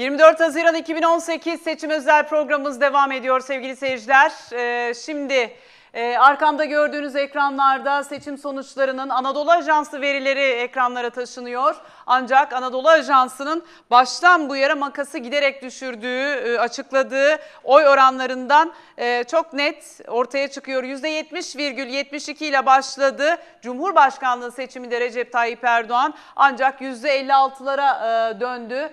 24 Haziran 2018 seçim özel programımız devam ediyor sevgili seyirciler. Ee, şimdi e, arkamda gördüğünüz ekranlarda seçim sonuçlarının Anadolu Ajansı verileri ekranlara taşınıyor. Ancak Anadolu Ajansı'nın baştan bu yere makası giderek düşürdüğü, e, açıkladığı oy oranlarından e, çok net ortaya çıkıyor. %70,72 ile başladı Cumhurbaşkanlığı seçiminde Recep Tayyip Erdoğan ancak %56'lara e, döndü.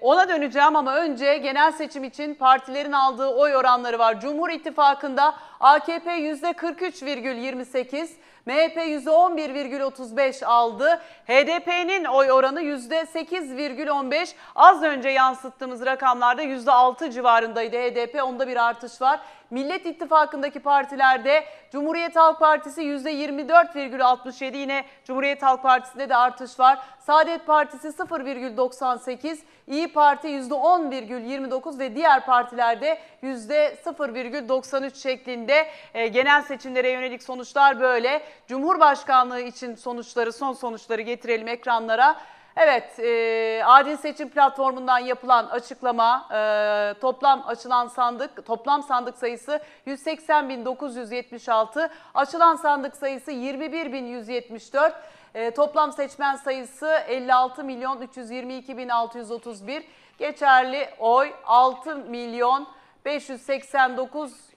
Ona döneceğim ama önce genel seçim için partilerin aldığı oy oranları var. Cumhur İttifakı'nda AKP %43,28, MHP %11,35 aldı. HDP'nin oy oranı %8,15. Az önce yansıttığımız rakamlarda %6 civarındaydı HDP. Onda bir artış var. Millet İttifakı'ndaki partilerde Cumhuriyet Halk Partisi %24,67 yine Cumhuriyet Halk Partisi'nde de artış var. Saadet Partisi 0,98, İyi Parti %10,29 ve diğer partilerde %0,93 şeklinde e, genel seçimlere yönelik sonuçlar böyle. Cumhurbaşkanlığı için sonuçları, son sonuçları getirelim ekranlara. Evet, e, Adil Seçim Platformu'ndan yapılan açıklama, e, toplam açılan sandık, toplam sandık sayısı 180.976, açılan sandık sayısı 21.174, e, toplam seçmen sayısı 56 milyon 322 bin 631, geçerli oy 6 milyon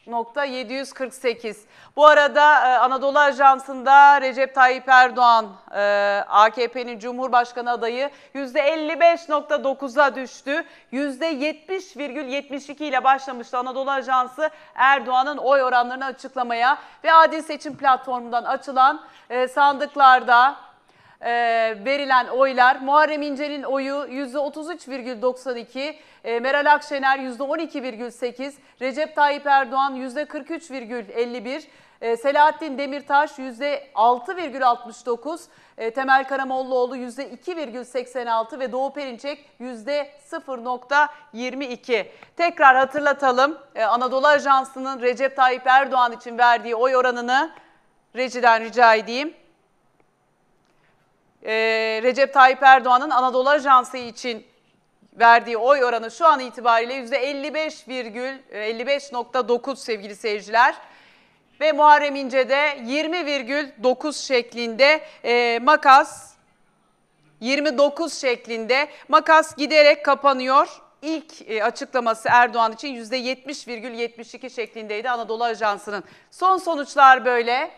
589.748. Bu arada e, Anadolu Ajansı'nda Recep Tayyip Erdoğan e, AKP'nin Cumhurbaşkanı adayı %55.9'a düştü. %70,72 ile başlamıştı Anadolu Ajansı Erdoğan'ın oy oranlarını açıklamaya ve Adil Seçim Platformu'ndan açılan e, sandıklarda verilen oylar Muharrem İnce'nin oyu %33,92, e, Meral Akşener %12,8, Recep Tayyip Erdoğan %43,51, e, Selahattin Demirtaş %6,69, e, Temel Karamollaoğlu %2,86 ve Doğu Perinçek %0,22. Tekrar hatırlatalım e, Anadolu Ajansı'nın Recep Tayyip Erdoğan için verdiği oy oranını rejiden rica edeyim Recep Tayyip Erdoğan'ın Anadolu Ajansı için verdiği oy oranı şu an itibariyle %55,55.9 sevgili seyirciler. Ve Muharrem İnce'de 20,9 şeklinde e, makas 29 şeklinde makas giderek kapanıyor. İlk e, açıklaması Erdoğan için %70,72 şeklindeydi Anadolu Ajansı'nın. Son sonuçlar böyle.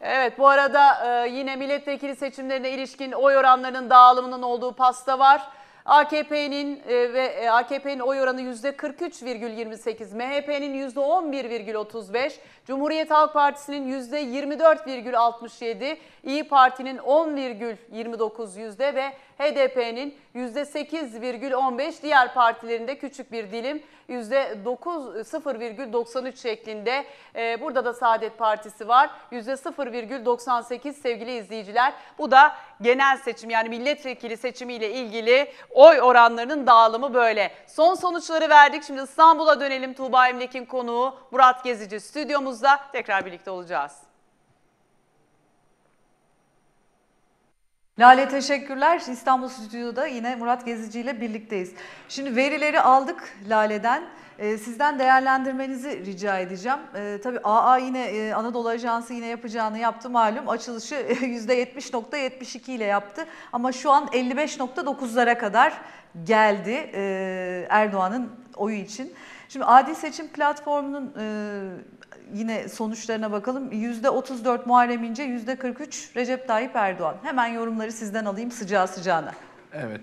Evet bu arada e, yine milletvekili seçimlerine ilişkin oy oranlarının dağılımının olduğu pasta var. AKP'nin e, ve e, AKP'nin oy oranı %43,28, MHP'nin %11,35, Cumhuriyet Halk Partisi'nin %24,67, İyi Parti'nin 10,29 yüzde ve HDP'nin %8,15 diğer partilerinde küçük bir dilim %0,93 şeklinde. Ee, burada da Saadet Partisi var. %0,98 sevgili izleyiciler. Bu da genel seçim yani milletvekili seçimiyle ilgili oy oranlarının dağılımı böyle. Son sonuçları verdik. Şimdi İstanbul'a dönelim. Tuğba Emlek'in konuğu Murat Gezici stüdyomuzda. Tekrar birlikte olacağız. Lale teşekkürler. İstanbul Stüdyo'da yine Murat Gezici ile birlikteyiz. Şimdi verileri aldık Lale'den. Ee, sizden değerlendirmenizi rica edeceğim. Ee, tabii AA yine e, Anadolu Ajansı yine yapacağını yaptı malum. Açılışı %70.72 ile yaptı. Ama şu an 55.9'lara kadar geldi e, Erdoğan'ın oyu için. Şimdi adil seçim platformunun e, yine sonuçlarına bakalım. %34 Muharrem İnce, %43 Recep Tayyip Erdoğan. Hemen yorumları sizden alayım sıcağı sıcağına. Evet.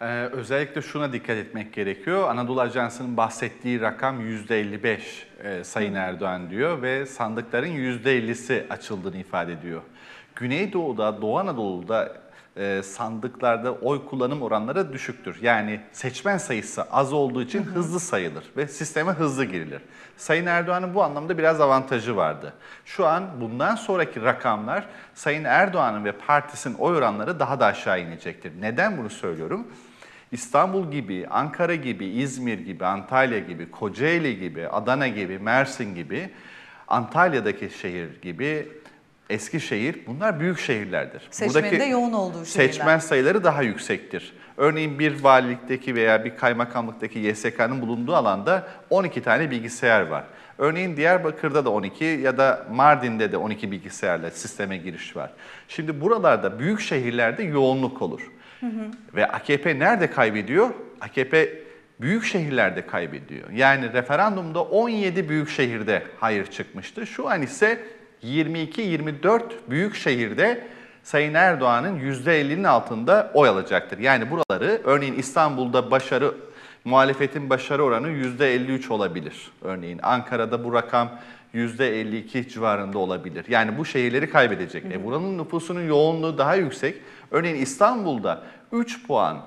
Ee, özellikle şuna dikkat etmek gerekiyor. Anadolu Ajansı'nın bahsettiği rakam %55 e, Sayın Erdoğan diyor ve sandıkların %50'si açıldığını ifade ediyor. Güneydoğu'da, Doğu Anadolu'da e, sandıklarda oy kullanım oranları düşüktür. Yani seçmen sayısı az olduğu için hı hı. hızlı sayılır ve sisteme hızlı girilir. Sayın Erdoğan'ın bu anlamda biraz avantajı vardı. Şu an bundan sonraki rakamlar Sayın Erdoğan'ın ve partisinin oy oranları daha da aşağı inecektir. Neden bunu söylüyorum? İstanbul gibi, Ankara gibi, İzmir gibi, Antalya gibi, Kocaeli gibi, Adana gibi, Mersin gibi, Antalya'daki şehir gibi Eskişehir bunlar büyük şehirlerdir. Seçmenin de yoğun olduğu şehirler. Seçmen sayıları daha yüksektir. Örneğin bir valilikteki veya bir kaymakamlıktaki YSK'nın bulunduğu alanda 12 tane bilgisayar var. Örneğin Diyarbakır'da da 12 ya da Mardin'de de 12 bilgisayarla sisteme giriş var. Şimdi buralarda büyük şehirlerde yoğunluk olur. Ve AKP nerede kaybediyor? AKP büyük şehirlerde kaybediyor. Yani referandumda 17 büyük şehirde hayır çıkmıştı. Şu an ise 22-24 büyük şehirde Sayın Erdoğan'ın %50'nin altında oy alacaktır. Yani buraları örneğin İstanbul'da başarı muhalefetin başarı oranı %53 olabilir. Örneğin Ankara'da bu rakam %52 civarında olabilir. Yani bu şehirleri kaybedecek. E buranın nüfusunun yoğunluğu daha yüksek. Örneğin İstanbul'da 3 puan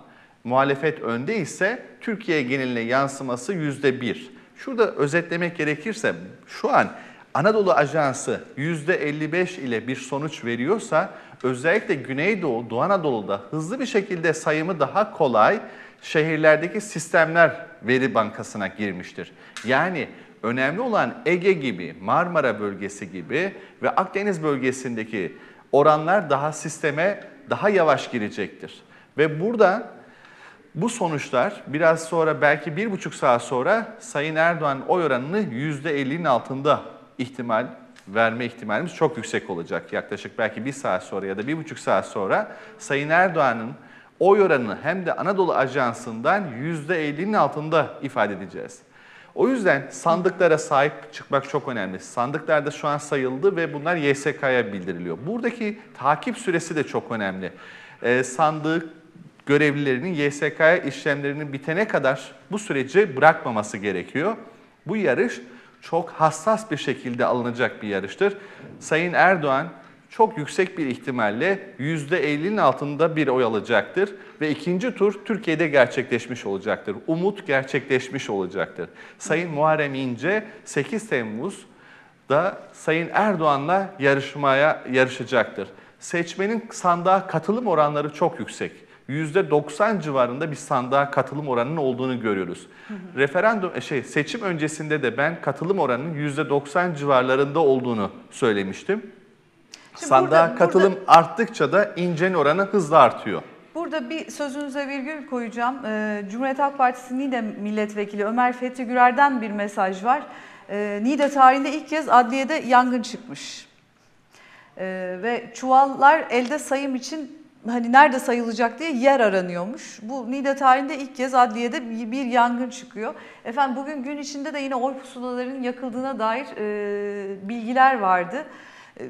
muhalefet önde ise Türkiye geneline yansıması %1. Şurada özetlemek gerekirse şu an Anadolu Ajansı %55 ile bir sonuç veriyorsa özellikle Güneydoğu, Doğu Anadolu'da hızlı bir şekilde sayımı daha kolay şehirlerdeki sistemler veri bankasına girmiştir. Yani önemli olan Ege gibi, Marmara bölgesi gibi ve Akdeniz bölgesindeki oranlar daha sisteme daha yavaş girecektir. Ve burada bu sonuçlar biraz sonra belki bir buçuk saat sonra Sayın Erdoğan oy oranını %50'nin altında ihtimal verme ihtimalimiz çok yüksek olacak. Yaklaşık belki bir saat sonra ya da bir buçuk saat sonra Sayın Erdoğan'ın oy oranını hem de Anadolu Ajansı'ndan %50'nin altında ifade edeceğiz. O yüzden sandıklara sahip çıkmak çok önemli. Sandıklarda şu an sayıldı ve bunlar YSK'ya bildiriliyor. Buradaki takip süresi de çok önemli. Ee, sandık görevlilerinin YSK'ya işlemlerinin bitene kadar bu süreci bırakmaması gerekiyor. Bu yarış çok hassas bir şekilde alınacak bir yarıştır. Sayın Erdoğan çok yüksek bir ihtimalle %50'nin altında bir oy alacaktır ve ikinci tur Türkiye'de gerçekleşmiş olacaktır. Umut gerçekleşmiş olacaktır. Sayın Muharrem İnce 8 Temmuz'da Sayın Erdoğan'la yarışmaya yarışacaktır. Seçmenin sandığa katılım oranları çok yüksek. %90 civarında bir sandığa katılım oranının olduğunu görüyoruz. Referandum şey seçim öncesinde de ben katılım oranının %90 civarlarında olduğunu söylemiştim. Şimdi Sandığa burada- katılım burada- arttıkça da incenin oranı hızla artıyor. Burada bir sözünüze virgül koyacağım. Ee, Cumhuriyet Halk Partisi Niğde Milletvekili Ömer Fethi Gürer'den bir mesaj var. Ee, Niğde tarihinde ilk kez adliyede yangın çıkmış. Ee, ve çuvallar elde sayım için hani nerede sayılacak diye yer aranıyormuş. Bu Niğde tarihinde ilk kez adliyede bir, yangın çıkıyor. Efendim bugün gün içinde de yine oy pusulalarının yakıldığına dair e, bilgiler vardı. E,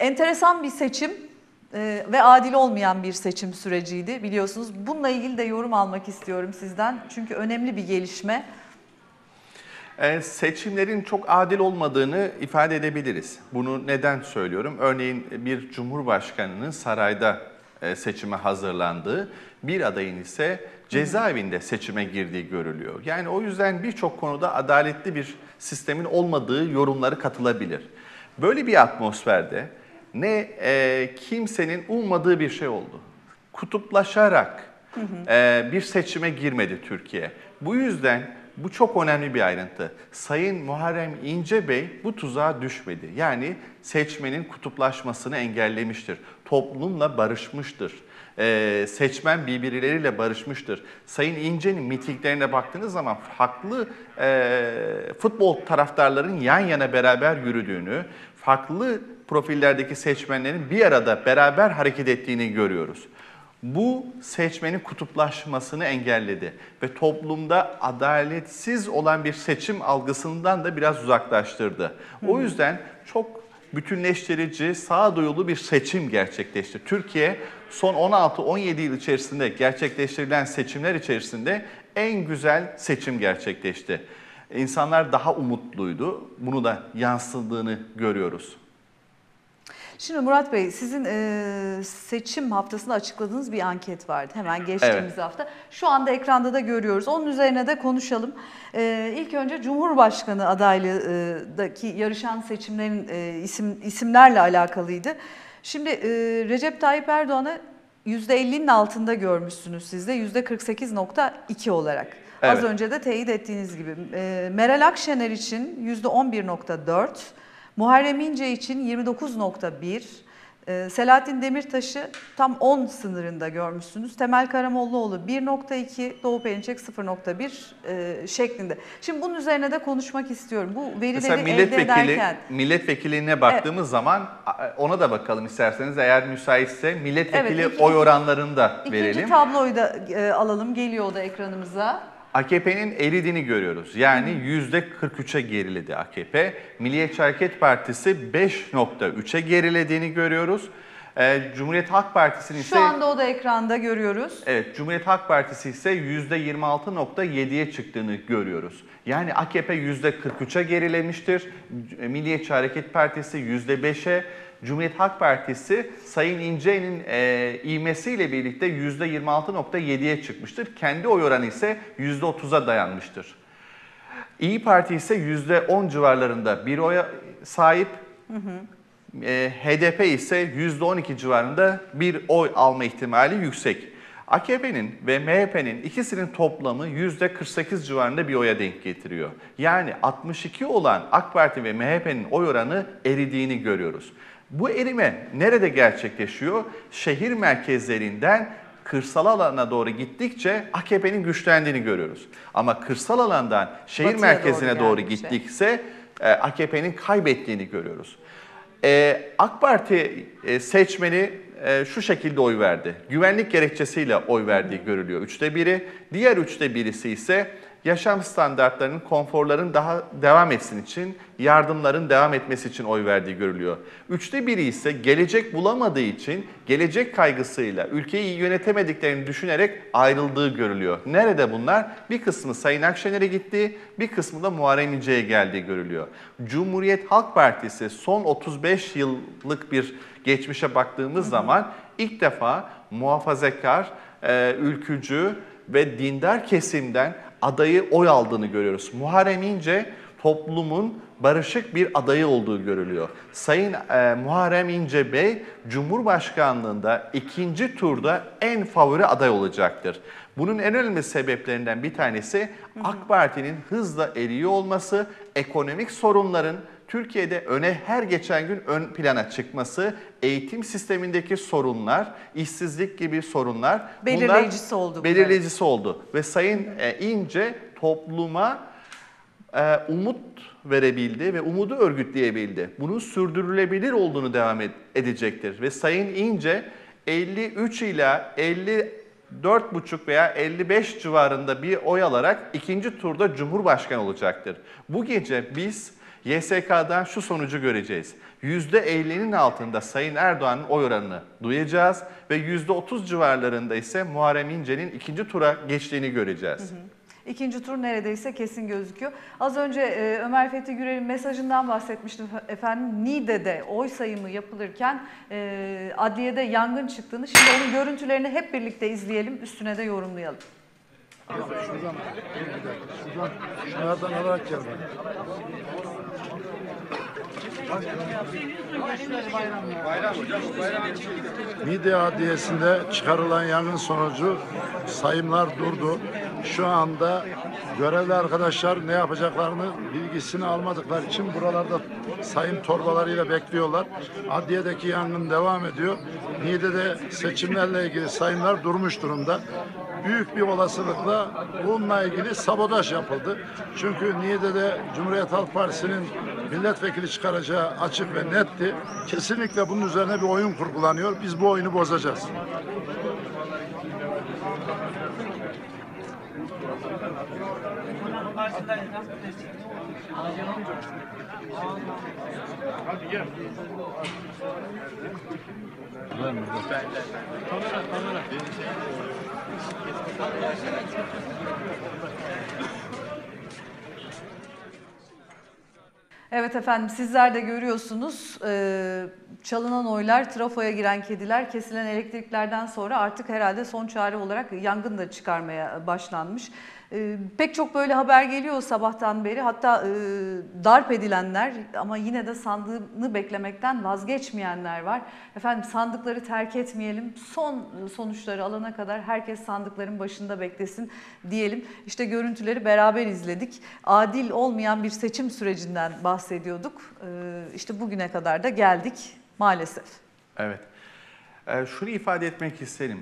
enteresan bir seçim e, ve adil olmayan bir seçim süreciydi biliyorsunuz. Bununla ilgili de yorum almak istiyorum sizden. Çünkü önemli bir gelişme. Ee, seçimlerin çok adil olmadığını ifade edebiliriz. Bunu neden söylüyorum? Örneğin bir cumhurbaşkanının sarayda seçime hazırlandığı, bir adayın ise cezaevinde seçime girdiği görülüyor. Yani o yüzden birçok konuda adaletli bir sistemin olmadığı yorumları katılabilir. Böyle bir atmosferde ne e, kimsenin ummadığı bir şey oldu. Kutuplaşarak e, bir seçime girmedi Türkiye. Bu yüzden bu çok önemli bir ayrıntı. Sayın Muharrem İnce Bey bu tuzağa düşmedi. Yani seçmenin kutuplaşmasını engellemiştir. Toplumla barışmıştır. Ee, seçmen birbirleriyle barışmıştır. Sayın İnce'nin mitinglerine baktığınız zaman farklı e, futbol taraftarların yan yana beraber yürüdüğünü, farklı profillerdeki seçmenlerin bir arada beraber hareket ettiğini görüyoruz. Bu seçmenin kutuplaşmasını engelledi ve toplumda adaletsiz olan bir seçim algısından da biraz uzaklaştırdı. O yüzden çok bütünleştirici, sağduyulu bir seçim gerçekleşti. Türkiye son 16-17 yıl içerisinde gerçekleştirilen seçimler içerisinde en güzel seçim gerçekleşti. İnsanlar daha umutluydu. Bunu da yansıdığını görüyoruz. Şimdi Murat Bey sizin e, seçim haftasında açıkladığınız bir anket vardı hemen geçtiğimiz Evet. hafta. Şu anda ekranda da görüyoruz. Onun üzerine de konuşalım. E, ilk önce Cumhurbaşkanı adaylığındaki yarışan seçimlerin e, isim isimlerle alakalıydı. Şimdi e, Recep Tayyip Erdoğan'ı %50'nin altında görmüşsünüz siz de %48.2 olarak. Az Evet. önce de teyit ettiğiniz gibi. E, Meral Akşener için %11.4, Muharrem İnce için 29.1, Ee, Selahattin Demirtaş'ı tam 10 sınırında görmüşsünüz. Temel Karamollaoğlu 1.2, Doğu Perinçek 0.1 e, şeklinde. Şimdi bunun üzerine de konuşmak istiyorum. Bu verileri elde ederken... milletvekiline baktığımız zaman a- ona da bakalım isterseniz eğer müsaitse milletvekili Evet, iki- oy oranlarını da İkinci verelim. tabloyu da e, alalım. Geliyor o da ekranımıza. AKP'nin eridiğini görüyoruz. Yani yüzde 43'e geriledi AKP. Milliyetçi Hareket Partisi 5.3'e gerilediğini görüyoruz. Ee, Cumhuriyet Halk Partisi'nin ise Şu anda o da ekranda görüyoruz. Evet, Cumhuriyet Halk Partisi ise %26.7'ye çıktığını görüyoruz. Yani AKP %43'e gerilemiştir. Milliyetçi Hareket Partisi %5'e, Cumhuriyet Halk Partisi Sayın İnce'nin e, ivmesiyle birlikte %26.7'ye çıkmıştır. Kendi oy oranı ise %30'a dayanmıştır. İyi Parti ise %10 civarlarında bir oya sahip. E, HDP ise %12 civarında bir oy alma ihtimali yüksek. AKP'nin ve MHP'nin ikisinin toplamı %48 civarında bir oya denk getiriyor. Yani 62 olan AK Parti ve MHP'nin oy oranı eridiğini görüyoruz. Bu erime nerede gerçekleşiyor? Şehir merkezlerinden kırsal alana doğru gittikçe AKP'nin güçlendiğini görüyoruz. Ama kırsal alandan şehir Batıya merkezine doğru doğru, gittikse e, AKP'nin kaybettiğini görüyoruz. Ee, AK Parti e, seçmeni e, şu şekilde oy verdi. Güvenlik gerekçesiyle oy verdiği görülüyor üçte biri. Diğer üçte birisi ise yaşam standartlarının, konforların daha devam etsin için, yardımların devam etmesi için oy verdiği görülüyor. Üçte biri ise gelecek bulamadığı için, gelecek kaygısıyla ülkeyi iyi yönetemediklerini düşünerek ayrıldığı görülüyor. Nerede bunlar? Bir kısmı Sayın Akşener'e gitti, bir kısmı da Muharrem İnce'ye geldiği görülüyor. Cumhuriyet Halk Partisi son 35 yıllık bir geçmişe baktığımız zaman ilk defa muhafazakar, e, ülkücü ve dindar kesimden adayı oy aldığını görüyoruz. Muharrem İnce toplumun barışık bir adayı olduğu görülüyor. Sayın e, Muharrem İnce Bey Cumhurbaşkanlığında ikinci turda en favori aday olacaktır. Bunun en önemli sebeplerinden bir tanesi AK Parti'nin hızla eriyor olması, ekonomik sorunların Türkiye'de öne her geçen gün ön plana çıkması, eğitim sistemindeki sorunlar, işsizlik gibi sorunlar bunlar Belirleyicisi oldu. Belirleyicisi oldu ve Sayın e, İnce topluma e, umut verebildi ve umudu örgütleyebildi. Bunun sürdürülebilir olduğunu devam ed- edecektir ve Sayın İnce 53 ila 54,5 veya 55 civarında bir oy alarak ikinci turda Cumhurbaşkanı olacaktır. Bu gece biz YSK'dan şu sonucu göreceğiz. %50'nin altında Sayın Erdoğan'ın oy oranını duyacağız ve %30 civarlarında ise Muharrem İnce'nin ikinci tura geçtiğini göreceğiz. İkinci tur neredeyse kesin gözüküyor. Az önce e, Ömer Fethi Gürel'in mesajından bahsetmiştim efendim. Niğde'de oy sayımı yapılırken e, adliyede yangın çıktığını, şimdi onun görüntülerini hep birlikte izleyelim, üstüne de yorumlayalım. Şuradan, şuradan, şunlardan alarak gel. Midye Adliyesi'nde çıkarılan yangın sonucu sayımlar durdu. Şu anda görevli arkadaşlar ne yapacaklarını bilgisini almadıkları için buralarda sayım torbalarıyla bekliyorlar. Adliyedeki yangın devam ediyor. Niğde'de seçimlerle ilgili sayımlar durmuş durumda büyük bir olasılıkla bununla ilgili sabotaj yapıldı. Çünkü Niğde'de Cumhuriyet Halk Partisi'nin milletvekili çıkaracağı açık ve netti. Kesinlikle bunun üzerine bir oyun kurgulanıyor. Biz bu oyunu bozacağız. Evet efendim sizler de görüyorsunuz e, çalınan oylar, trafoya giren kediler, kesilen elektriklerden sonra artık herhalde son çare olarak yangın da çıkarmaya başlanmış. E, pek çok böyle haber geliyor sabahtan beri hatta e, darp edilenler ama yine de sandığını beklemekten vazgeçmeyenler var. Efendim sandıkları terk etmeyelim son sonuçları alana kadar herkes sandıkların başında beklesin diyelim. İşte görüntüleri beraber izledik. Adil olmayan bir seçim sürecinden bahsediyorduk. E, işte bugüne kadar da geldik maalesef. Evet. Ee, şunu ifade etmek isterim.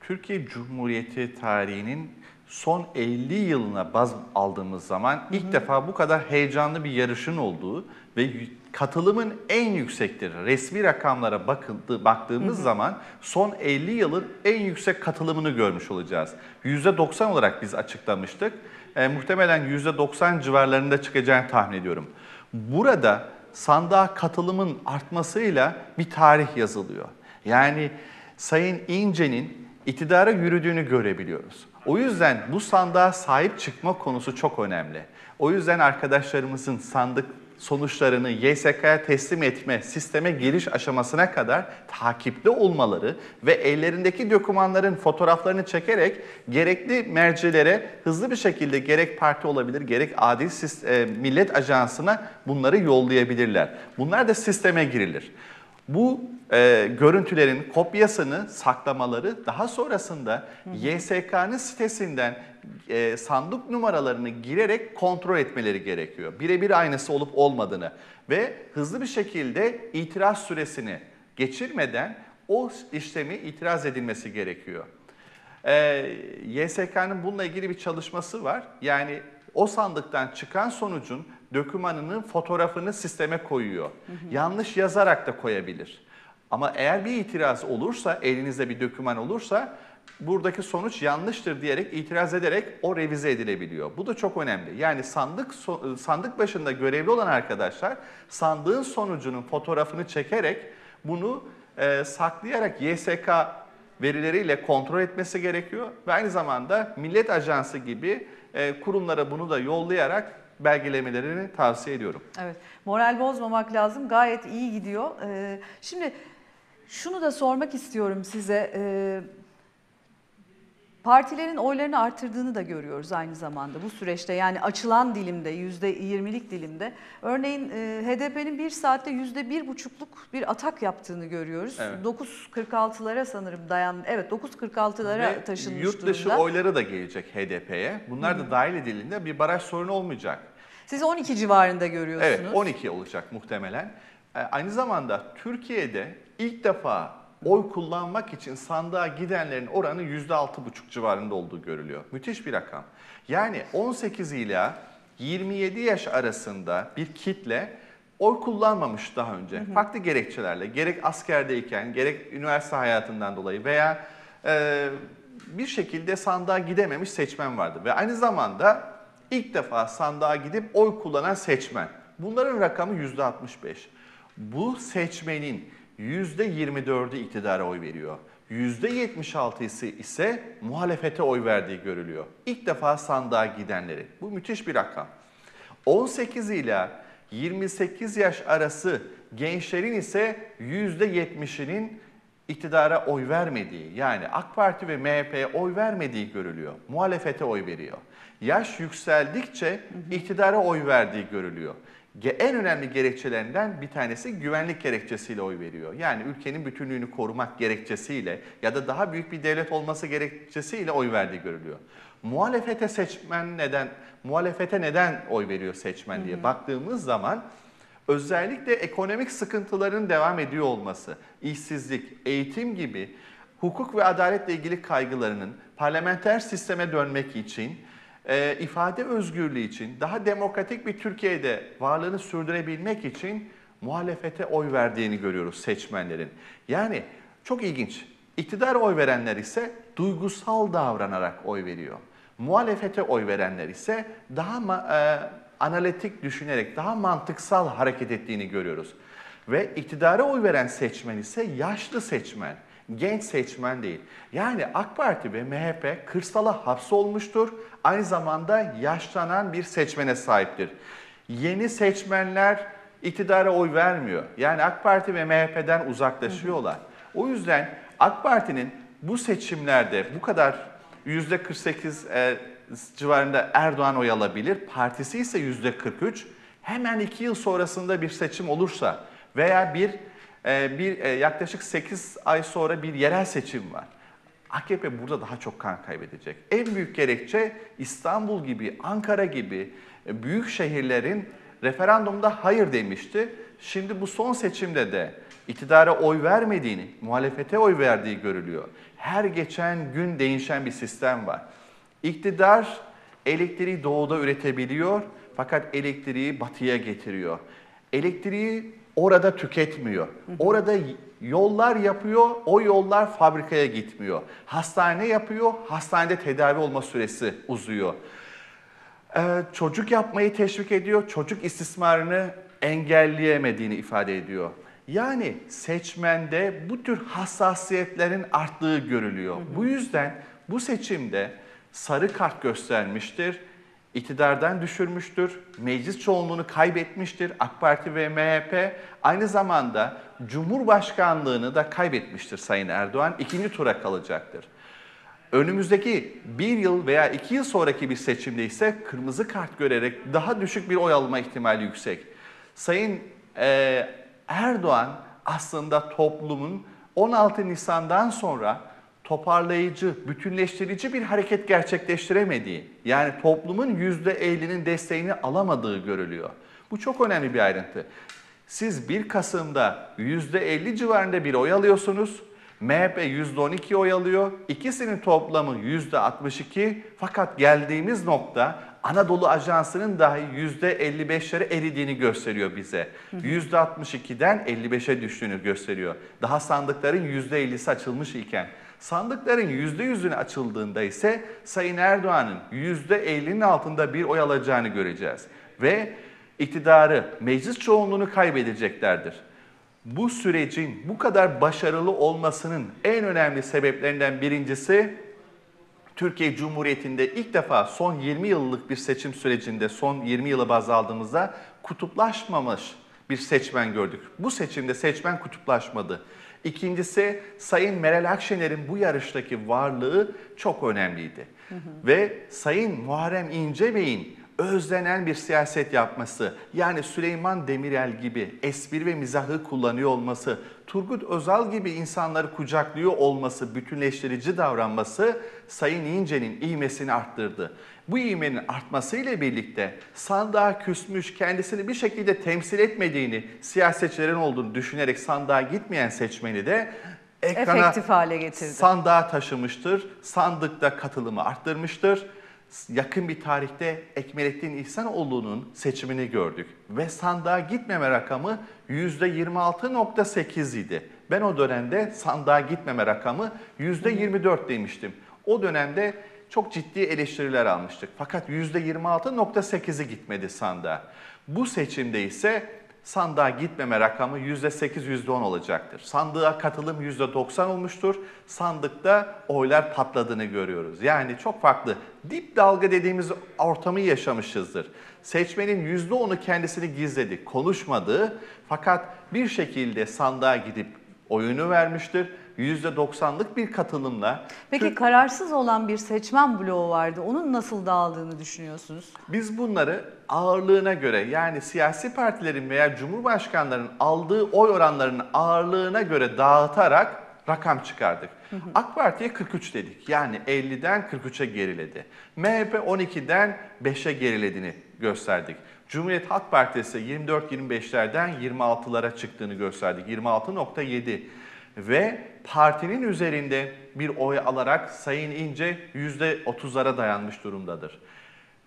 Türkiye Cumhuriyeti tarihinin son 50 yılına baz aldığımız zaman ilk defa bu kadar heyecanlı bir yarışın olduğu ve katılımın en yüksektir. Resmi rakamlara bakıldı, baktığımız zaman son 50 yılın en yüksek katılımını görmüş olacağız. %90 olarak biz açıklamıştık. Ee, muhtemelen %90 civarlarında çıkacağını tahmin ediyorum. Burada sandığa katılımın artmasıyla bir tarih yazılıyor. Yani Sayın İnce'nin iktidara yürüdüğünü görebiliyoruz. O yüzden bu sandığa sahip çıkma konusu çok önemli. O yüzden arkadaşlarımızın sandık sonuçlarını YSK'ya teslim etme, sisteme giriş aşamasına kadar takipli olmaları ve ellerindeki dokümanların fotoğraflarını çekerek gerekli mercilere hızlı bir şekilde gerek parti olabilir, gerek adil e, millet ajansına bunları yollayabilirler. Bunlar da sisteme girilir. Bu e, görüntülerin kopyasını saklamaları daha sonrasında YSK'nın sitesinden e, sandık numaralarını girerek kontrol etmeleri gerekiyor. Birebir aynısı olup olmadığını ve hızlı bir şekilde itiraz süresini geçirmeden o işlemi itiraz edilmesi gerekiyor. Ee, YSK'nın bununla ilgili bir çalışması var. Yani o sandıktan çıkan sonucun dokümanının fotoğrafını sisteme koyuyor. Yanlış yazarak da koyabilir. Ama eğer bir itiraz olursa, elinizde bir doküman olursa buradaki sonuç yanlıştır diyerek itiraz ederek o revize edilebiliyor. Bu da çok önemli. Yani sandık so- sandık başında görevli olan arkadaşlar sandığın sonucunun fotoğrafını çekerek bunu e, saklayarak YSK verileriyle kontrol etmesi gerekiyor ve aynı zamanda Millet Ajansı gibi e, kurumlara bunu da yollayarak belgelemelerini tavsiye ediyorum. Evet, moral bozmamak lazım. Gayet iyi gidiyor. Ee, şimdi şunu da sormak istiyorum size. Ee, partilerin oylarını artırdığını da görüyoruz aynı zamanda bu süreçte. Yani açılan dilimde, yüzde 20'lik dilimde. Örneğin e, HDP'nin bir saatte yüzde bir buçukluk bir atak yaptığını görüyoruz. Evet. 9.46'lara sanırım dayan. Evet 9.46'lara Ve taşınmış yurt dışı durumda. oyları da gelecek HDP'ye. Bunlar da dahil edildiğinde bir baraj sorunu olmayacak. Siz 12 civarında görüyorsunuz. Evet 12 olacak muhtemelen. E, Aynı zamanda Türkiye'de ilk defa oy kullanmak için sandığa gidenlerin oranı %6,5 civarında olduğu görülüyor. Müthiş bir rakam. Yani 18 ile 27 yaş arasında bir kitle oy kullanmamış daha önce. Farklı gerekçelerle gerek askerdeyken gerek üniversite hayatından dolayı veya e, bir şekilde sandığa gidememiş seçmen vardı. Ve aynı zamanda ilk defa sandığa gidip oy kullanan seçmen. Bunların rakamı %65. Bu seçmenin %24'ü iktidara oy veriyor. %76'sı ise muhalefete oy verdiği görülüyor. İlk defa sandığa gidenleri. Bu müthiş bir rakam. 18 ile 28 yaş arası gençlerin ise %70'inin iktidara oy vermediği yani AK Parti ve MHP'ye oy vermediği görülüyor. Muhalefete oy veriyor. Yaş yükseldikçe iktidara oy verdiği görülüyor. En önemli gerekçelerinden bir tanesi güvenlik gerekçesiyle oy veriyor. Yani ülkenin bütünlüğünü korumak gerekçesiyle ya da daha büyük bir devlet olması gerekçesiyle oy verdiği görülüyor. Muhalefete seçmen neden, muhalefete neden oy veriyor seçmen diye baktığımız zaman özellikle ekonomik sıkıntıların devam ediyor olması, işsizlik, eğitim gibi hukuk ve adaletle ilgili kaygılarının parlamenter sisteme dönmek için, e, ifade özgürlüğü için, daha demokratik bir Türkiye'de varlığını sürdürebilmek için muhalefete oy verdiğini görüyoruz seçmenlerin. Yani çok ilginç. İktidara oy verenler ise duygusal davranarak oy veriyor. Muhalefete oy verenler ise daha e, analitik düşünerek, daha mantıksal hareket ettiğini görüyoruz. Ve iktidara oy veren seçmen ise yaşlı seçmen, genç seçmen değil. Yani AK Parti ve MHP kırsala hapsolmuştur. Aynı zamanda yaşlanan bir seçmene sahiptir. Yeni seçmenler iktidara oy vermiyor. Yani AK Parti ve MHP'den uzaklaşıyorlar. O yüzden AK Parti'nin bu seçimlerde bu kadar %48 e, civarında Erdoğan oy alabilir. Partisi ise %43. Hemen iki yıl sonrasında bir seçim olursa veya bir bir e, yaklaşık 8 ay sonra bir yerel seçim var. AKP burada daha çok kan kaybedecek. En büyük gerekçe İstanbul gibi, Ankara gibi e, büyük şehirlerin referandumda hayır demişti. Şimdi bu son seçimde de iktidara oy vermediğini, muhalefete oy verdiği görülüyor. Her geçen gün değişen bir sistem var. İktidar elektriği doğuda üretebiliyor fakat elektriği batıya getiriyor. Elektriği orada tüketmiyor. Orada yollar yapıyor, o yollar fabrikaya gitmiyor. Hastane yapıyor, hastanede tedavi olma süresi uzuyor. Ee, çocuk yapmayı teşvik ediyor, çocuk istismarını engelleyemediğini ifade ediyor. Yani seçmende bu tür hassasiyetlerin arttığı görülüyor. Bu yüzden bu seçimde sarı kart göstermiştir, iktidardan düşürmüştür, meclis çoğunluğunu kaybetmiştir AK Parti ve MHP. Aynı zamanda Cumhurbaşkanlığını da kaybetmiştir Sayın Erdoğan. ikinci tura kalacaktır. Önümüzdeki bir yıl veya iki yıl sonraki bir seçimde ise kırmızı kart görerek daha düşük bir oy alma ihtimali yüksek. Sayın e, Erdoğan aslında toplumun 16 Nisan'dan sonra toparlayıcı, bütünleştirici bir hareket gerçekleştiremediği, yani toplumun %50'nin desteğini alamadığı görülüyor. Bu çok önemli bir ayrıntı. Siz 1 Kasım'da %50 civarında bir oy alıyorsunuz. MHP %12 oy alıyor. İkisinin toplamı %62 fakat geldiğimiz nokta Anadolu Ajansı'nın dahi %55'lere eridiğini gösteriyor bize. %62'den 55'e düştüğünü gösteriyor. Daha sandıkların %50'si açılmış iken. Sandıkların %100'üne açıldığında ise Sayın Erdoğan'ın %50'nin altında bir oy alacağını göreceğiz. Ve iktidarı, meclis çoğunluğunu kaybedeceklerdir. Bu sürecin bu kadar başarılı olmasının en önemli sebeplerinden birincisi Türkiye Cumhuriyeti'nde ilk defa son 20 yıllık bir seçim sürecinde son 20 yılı baz aldığımızda kutuplaşmamış bir seçmen gördük. Bu seçimde seçmen kutuplaşmadı. İkincisi Sayın Meral Akşener'in bu yarıştaki varlığı çok önemliydi. Hı hı. Ve Sayın Muharrem İnce Bey'in özlenen bir siyaset yapması, yani Süleyman Demirel gibi espri ve mizahı kullanıyor olması, Turgut Özal gibi insanları kucaklıyor olması, bütünleştirici davranması Sayın İnce'nin iğmesini arttırdı. Bu iğmenin artmasıyla birlikte sandığa küsmüş, kendisini bir şekilde temsil etmediğini, siyasetçilerin olduğunu düşünerek sandığa gitmeyen seçmeni de ekrana Efektif hale getirdi. sandığa taşımıştır. Sandıkta katılımı arttırmıştır yakın bir tarihte Ekmelettin İhsanoğlu'nun seçimini gördük. Ve sandığa gitmeme rakamı %26.8 idi. Ben o dönemde sandığa gitmeme rakamı %24 demiştim. O dönemde çok ciddi eleştiriler almıştık. Fakat %26.8'i gitmedi sandığa. Bu seçimde ise sandığa gitmeme rakamı %8-%10 olacaktır. Sandığa katılım %90 olmuştur. Sandıkta oylar patladığını görüyoruz. Yani çok farklı. Dip dalga dediğimiz ortamı yaşamışızdır. Seçmenin %10'u kendisini gizledi, konuşmadı. Fakat bir şekilde sandığa gidip oyunu vermiştir %90'lık bir katılımla. Peki Türk... kararsız olan bir seçmen bloğu vardı. Onun nasıl dağıldığını düşünüyorsunuz? Biz bunları ağırlığına göre yani siyasi partilerin veya cumhurbaşkanlarının aldığı oy oranlarının ağırlığına göre dağıtarak rakam çıkardık. Hı hı. AK Parti'ye 43 dedik. Yani 50'den 43'e geriledi. MHP 12'den 5'e gerilediğini gösterdik. Cumhuriyet Halk Partisi 24-25'lerden 26'lara çıktığını gösterdik. 26.7 ve partinin üzerinde bir oy alarak Sayın İnce %30'lara dayanmış durumdadır.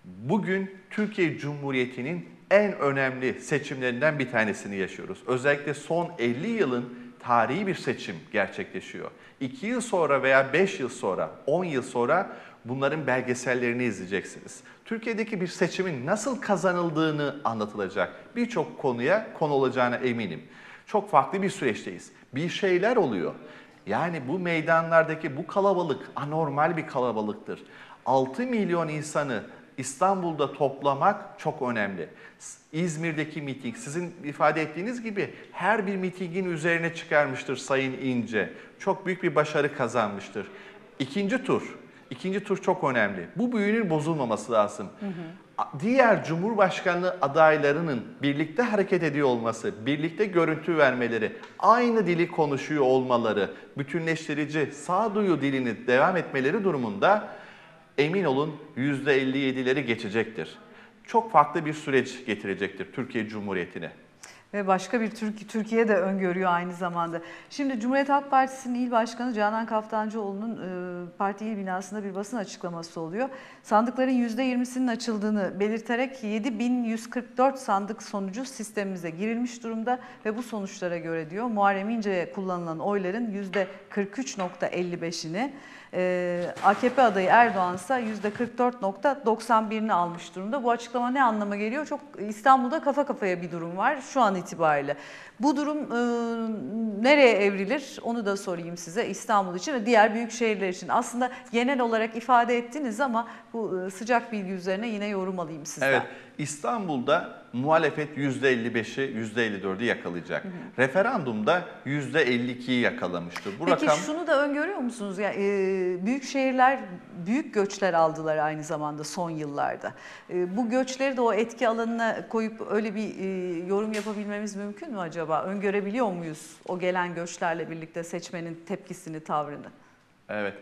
Bugün Türkiye Cumhuriyeti'nin en önemli seçimlerinden bir tanesini yaşıyoruz. Özellikle son 50 yılın tarihi bir seçim gerçekleşiyor. 2 yıl sonra veya 5 yıl sonra, 10 yıl sonra bunların belgesellerini izleyeceksiniz. Türkiye'deki bir seçimin nasıl kazanıldığını anlatılacak birçok konuya konu olacağına eminim. Çok farklı bir süreçteyiz. Bir şeyler oluyor. Yani bu meydanlardaki bu kalabalık anormal bir kalabalıktır. 6 milyon insanı İstanbul'da toplamak çok önemli. İzmir'deki miting sizin ifade ettiğiniz gibi her bir mitingin üzerine çıkarmıştır Sayın İnce. Çok büyük bir başarı kazanmıştır. İkinci tur, ikinci tur çok önemli. Bu büyünün bozulmaması lazım. Hı hı. Diğer Cumhurbaşkanlığı adaylarının birlikte hareket ediyor olması, birlikte görüntü vermeleri, aynı dili konuşuyor olmaları, bütünleştirici, sağduyu dilini devam etmeleri durumunda emin olun %57'leri geçecektir. Çok farklı bir süreç getirecektir Türkiye Cumhuriyeti'ne. Ve başka bir Türk, Türkiye de öngörüyor aynı zamanda. Şimdi Cumhuriyet Halk Partisi'nin il başkanı Canan Kaftancıoğlu'nun e, parti il binasında bir basın açıklaması oluyor. Sandıkların %20'sinin açıldığını belirterek 7144 sandık sonucu sistemimize girilmiş durumda ve bu sonuçlara göre diyor Muharrem İnce'ye kullanılan oyların %43.55'ini e, AKP adayı Erdoğan ise %44.91'ini almış durumda. Bu açıklama ne anlama geliyor? Çok İstanbul'da kafa kafaya bir durum var şu an itibariyle. Bu durum e, nereye evrilir onu da sorayım size İstanbul için ve diğer büyük şehirler için. Aslında genel olarak ifade ettiniz ama bu sıcak bilgi üzerine yine yorum alayım sizden. Evet, İstanbul'da muhalefet %55'i, %54'ü yakalayacak. Referandumda %52'yi yakalamıştır. Bu Peki rakam şunu da öngörüyor musunuz? Ya, e, büyük şehirler büyük göçler aldılar aynı zamanda son yıllarda. E, bu göçleri de o etki alanına koyup öyle bir e, yorum yapabilmemiz mümkün mü acaba? Öngörebiliyor muyuz o gelen göçlerle birlikte seçmenin tepkisini, tavrını? Evet.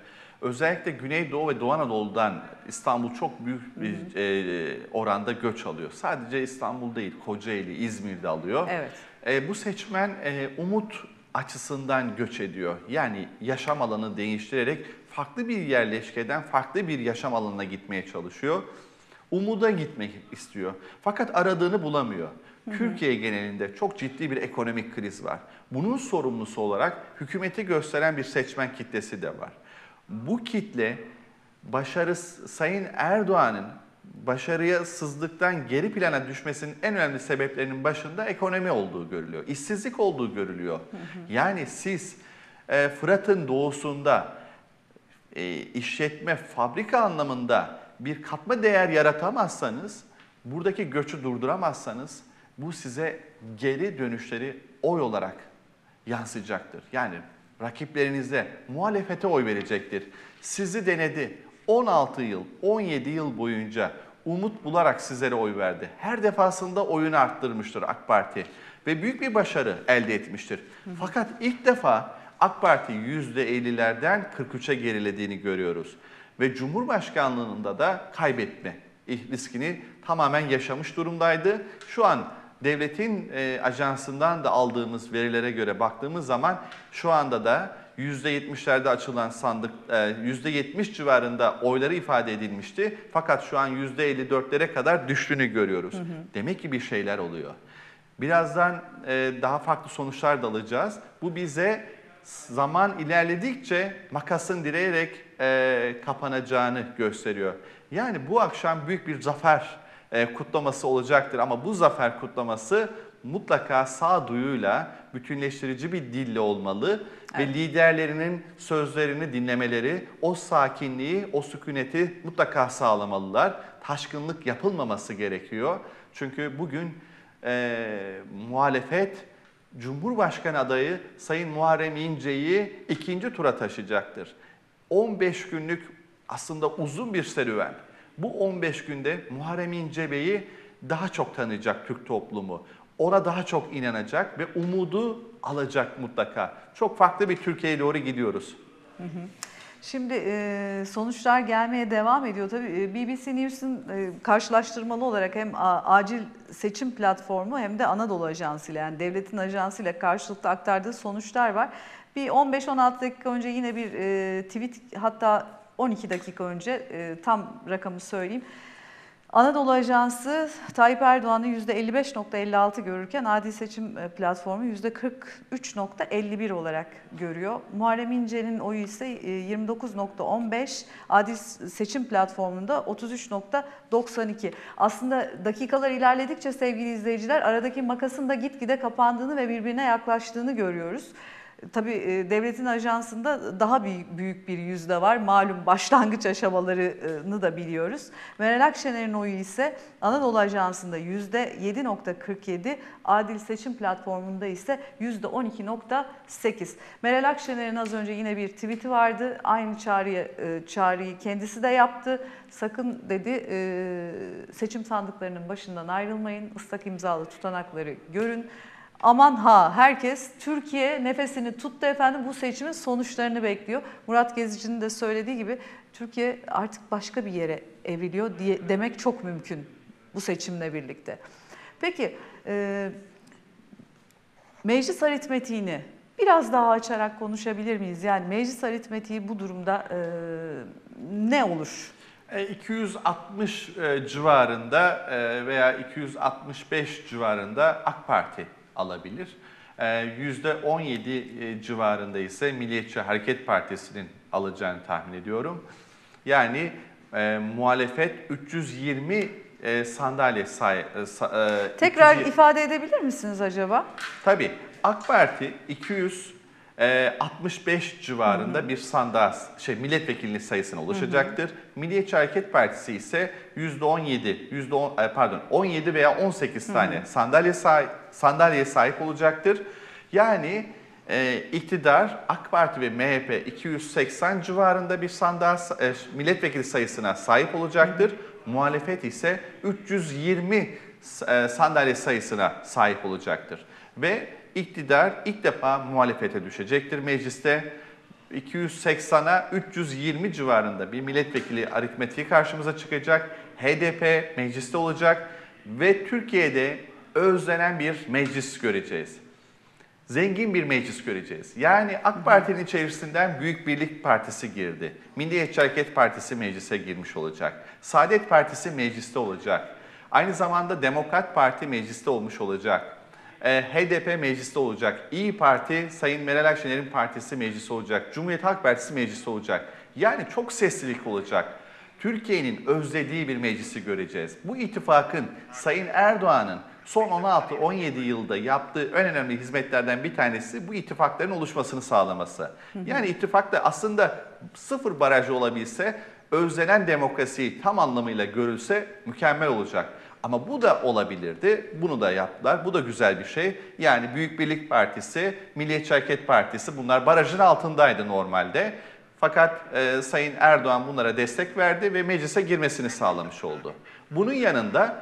Özellikle Güneydoğu ve Doğu Anadolu'dan İstanbul çok büyük bir e, oranda göç alıyor. Sadece İstanbul değil, Kocaeli, İzmir'de alıyor. Evet. E, bu seçmen e, umut açısından göç ediyor. Yani yaşam alanı değiştirerek farklı bir yerleşkeden farklı bir yaşam alanına gitmeye çalışıyor. Umuda gitmek istiyor. Fakat aradığını bulamıyor. Türkiye genelinde çok ciddi bir ekonomik kriz var. Bunun sorumlusu olarak hükümeti gösteren bir seçmen kitlesi de var. Bu kitle başarısı Sayın Erdoğan'ın başarısızlıktan geri plana düşmesinin en önemli sebeplerinin başında ekonomi olduğu görülüyor. İşsizlik olduğu görülüyor. Yani siz e, Fırat'ın doğusunda e, işletme, fabrika anlamında bir katma değer yaratamazsanız, buradaki göçü durduramazsanız bu size geri dönüşleri oy olarak yansıyacaktır. Yani rakiplerinize, muhalefete oy verecektir. Sizi denedi. 16 yıl, 17 yıl boyunca umut bularak sizlere oy verdi. Her defasında oyunu arttırmıştır AK Parti ve büyük bir başarı elde etmiştir. Fakat ilk defa AK Parti %50'lerden 43'e gerilediğini görüyoruz. Ve Cumhurbaşkanlığında da kaybetme riskini tamamen yaşamış durumdaydı. Şu an devletin e, ajansından da aldığımız verilere göre baktığımız zaman şu anda da %70'lerde açılan sandık e, %70 civarında oyları ifade edilmişti. Fakat şu an %54'lere kadar düştüğünü görüyoruz. Demek ki bir şeyler oluyor. Birazdan e, daha farklı sonuçlar da alacağız. Bu bize zaman ilerledikçe makasın direyerek e, kapanacağını gösteriyor. Yani bu akşam büyük bir zafer kutlaması olacaktır ama bu zafer kutlaması mutlaka sağduyuyla, bütünleştirici bir dille olmalı ve liderlerinin sözlerini dinlemeleri, o sakinliği, o sükuneti mutlaka sağlamalılar. Taşkınlık yapılmaması gerekiyor. Çünkü bugün e, muhalefet Cumhurbaşkanı adayı Sayın Muharrem İnce'yi ikinci tura taşıyacaktır. 15 günlük aslında uzun bir serüven. Bu 15 günde Muharrem İnce Bey'i daha çok tanıyacak Türk toplumu. Ona daha çok inanacak ve umudu alacak mutlaka. Çok farklı bir Türkiye'ye doğru gidiyoruz. Şimdi e, sonuçlar gelmeye devam ediyor. Tabii e, BBC News'un e, karşılaştırmalı olarak hem acil seçim platformu hem de Anadolu Ajansı ile yani devletin ajansı ile karşılıklı aktardığı sonuçlar var. Bir 15-16 dakika önce yine bir tweet hatta 12 dakika önce e, tam rakamı söyleyeyim. Anadolu Ajansı Tayyip Erdoğan'ı %55.56 görürken Adil Seçim e, Platformu %43.51 olarak görüyor. Muharrem İnce'nin oyu ise e, 29.15, Adil Seçim Platformu'nda 33.92. Aslında dakikalar ilerledikçe sevgili izleyiciler aradaki makasın da gitgide kapandığını ve birbirine yaklaştığını görüyoruz. Tabii e, devletin ajansında daha büyük, bir yüzde var. Malum başlangıç aşamalarını da biliyoruz. Meral Akşener'in oyu ise Anadolu Ajansı'nda yüzde 7.47, Adil Seçim Platformu'nda ise yüzde 12.8. Meral Akşener'in az önce yine bir tweet'i vardı. Aynı çağrıyı, e, çağrıyı kendisi de yaptı. Sakın dedi e, seçim sandıklarının başından ayrılmayın. Islak imzalı tutanakları görün. Aman ha herkes Türkiye nefesini tuttu efendim bu seçimin sonuçlarını bekliyor. Murat Gezici'nin de söylediği gibi Türkiye artık başka bir yere evriliyor diye demek çok mümkün bu seçimle birlikte. Peki e, Meclis aritmetiğini biraz daha açarak konuşabilir miyiz? Yani meclis aritmetiği bu durumda e, ne olur? E, 260 e, civarında e, veya 265 civarında AK Parti alabilir. E, %17 e, civarında ise Milliyetçi Hareket Partisi'nin alacağını tahmin ediyorum. Yani e, muhalefet 320 e, sandalye say, e, sa- e, Tekrar 320 ifade edebilir misiniz acaba? Tabii AK Parti 265 civarında bir sandığa şey milletvekilinin sayısına ulaşacaktır. Milliyetçi Hareket Partisi ise %17, %10 e, pardon 17 veya 18 tane sandalye sahip, sandalyeye sahip olacaktır. Yani e, iktidar AK Parti ve MHP 280 civarında bir sandığa e, milletvekili sayısına sahip olacaktır. Muhalefet ise 320 e, sandalye sayısına sahip olacaktır. Ve iktidar ilk defa muhalefete düşecektir mecliste. 280'a 320 civarında bir milletvekili aritmetiği karşımıza çıkacak. HDP mecliste olacak ve Türkiye'de özlenen bir meclis göreceğiz. Zengin bir meclis göreceğiz. Yani AK Parti'nin içerisinden Büyük Birlik Partisi girdi. Milliyetçi Hareket Partisi meclise girmiş olacak. Saadet Partisi mecliste olacak. Aynı zamanda Demokrat Parti mecliste olmuş olacak. Ee, HDP mecliste olacak. İyi Parti, Sayın Meral Akşener'in partisi meclisi olacak. Cumhuriyet Halk Partisi meclisi olacak. Yani çok seslilik olacak. Türkiye'nin özlediği bir meclisi göreceğiz. Bu ittifakın Sayın Erdoğan'ın son 16-17 yılda yaptığı en önemli hizmetlerden bir tanesi bu ittifakların oluşmasını sağlaması. Yani ittifakta aslında sıfır barajı olabilse, özlenen demokrasi tam anlamıyla görülse mükemmel olacak. Ama bu da olabilirdi. Bunu da yaptılar. Bu da güzel bir şey. Yani Büyük Birlik Partisi, Milliyetçi Hareket Partisi bunlar barajın altındaydı normalde. Fakat e, Sayın Erdoğan bunlara destek verdi ve meclise girmesini sağlamış oldu. Bunun yanında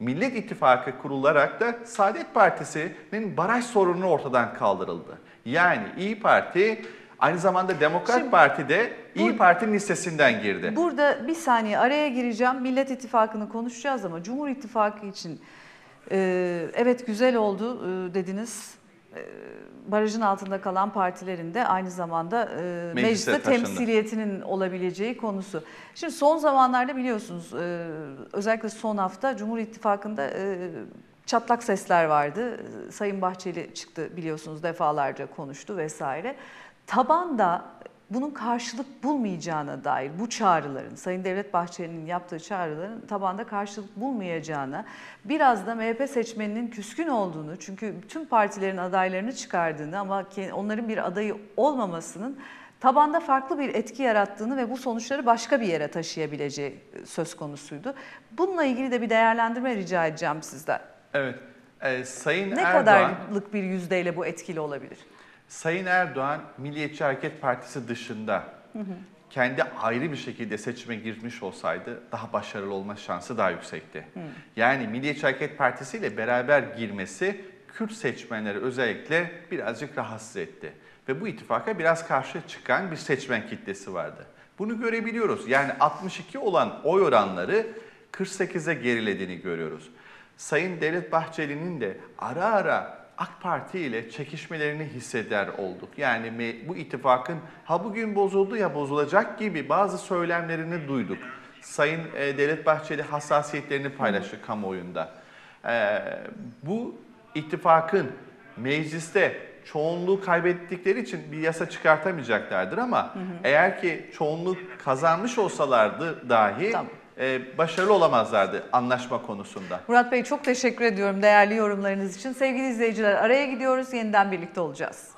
Millet İttifakı kurularak da Saadet Partisi'nin baraj sorunu ortadan kaldırıldı. Yani İyi Parti aynı zamanda Demokrat Şimdi Parti de İyi Parti'nin listesinden girdi. Burada bir saniye araya gireceğim. Millet İttifakı'nı konuşacağız ama Cumhur İttifakı için e, evet güzel oldu e, dediniz. E, barajın altında kalan partilerin de aynı zamanda e, mecliste taşındı. temsiliyetinin olabileceği konusu. Şimdi son zamanlarda biliyorsunuz e, özellikle son hafta Cumhur İttifakı'nda e, çatlak sesler vardı. Sayın Bahçeli çıktı biliyorsunuz defalarca konuştu vesaire. Tabanda bunun karşılık bulmayacağına dair bu çağrıların, Sayın Devlet Bahçeli'nin yaptığı çağrıların tabanda karşılık bulmayacağına, biraz da MHP seçmeninin küskün olduğunu, çünkü tüm partilerin adaylarını çıkardığını ama onların bir adayı olmamasının tabanda farklı bir etki yarattığını ve bu sonuçları başka bir yere taşıyabileceği söz konusuydu. Bununla ilgili de bir değerlendirme rica edeceğim sizden. Evet. e, Sayın Ne Erdoğan kadarlık bir yüzdeyle bu etkili olabilir? Sayın Erdoğan Milliyetçi Hareket Partisi dışında kendi ayrı bir şekilde seçime girmiş olsaydı daha başarılı olma şansı daha yüksekti. Yani Milliyetçi Hareket Partisi ile beraber girmesi Kürt seçmenleri özellikle birazcık rahatsız etti. Ve bu ittifaka biraz karşı çıkan bir seçmen kitlesi vardı. Bunu görebiliyoruz. Yani 62 olan oy oranları 48'e gerilediğini görüyoruz. Sayın Devlet Bahçeli'nin de ara ara AK Parti ile çekişmelerini hisseder olduk. Yani bu ittifakın ha bugün bozuldu ya bozulacak gibi bazı söylemlerini duyduk. Sayın e, Devlet Bahçeli hassasiyetlerini paylaştı kamuoyunda. E, bu ittifakın mecliste çoğunluğu kaybettikleri için bir yasa çıkartamayacaklardır ama eğer ki çoğunluk kazanmış olsalardı dahi Tamam. E, başarılı olamazlardı anlaşma konusunda. Murat Bey çok teşekkür ediyorum değerli yorumlarınız için. Sevgili izleyiciler araya gidiyoruz yeniden birlikte olacağız.